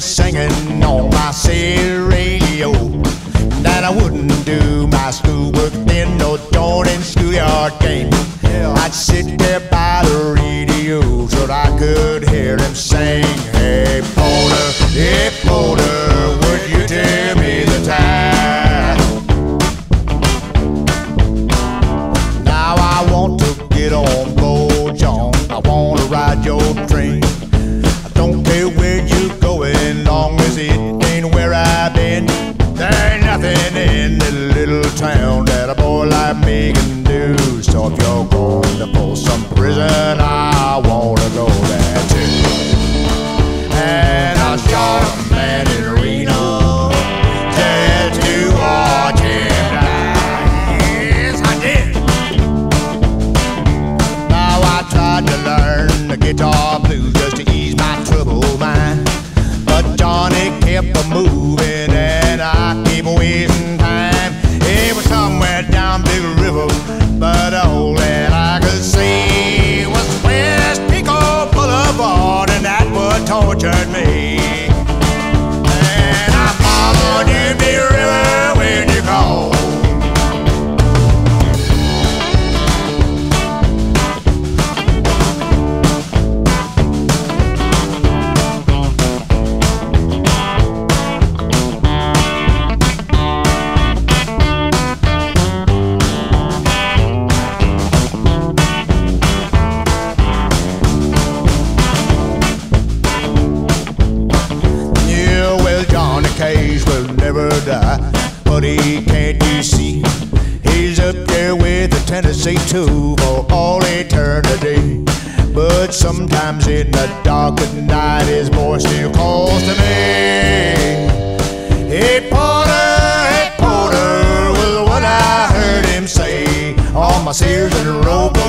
Singing on my city radio that I wouldn't do my schoolwork in no joining schoolyard game. I'd sit there by the radio so that I could hear him sing. Hey Porter, hey Porter, town that a boy like me can do. So if you're going to pull some prison, I wanna go there too. And I shot a man in Reno just to watch him die. Yes, I did. Now I tried to learn the guitar blues just to ease my troubled mind. But Johnny kept a moving tortured me. Cage will never die, but he can't you see? He's up there with the Tennessee two for all eternity. But sometimes in the dark of night, his voice still calls to me. Hey Porter, hey Porter, was what I heard him say on my Sears and Roebuck